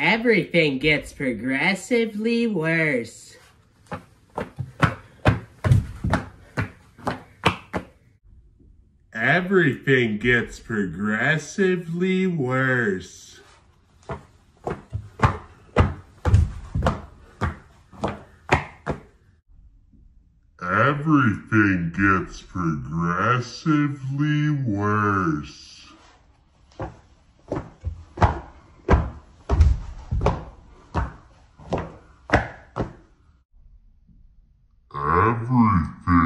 Everything gets progressively worse. Everything gets progressively worse. Everything gets progressively worse. Everything gets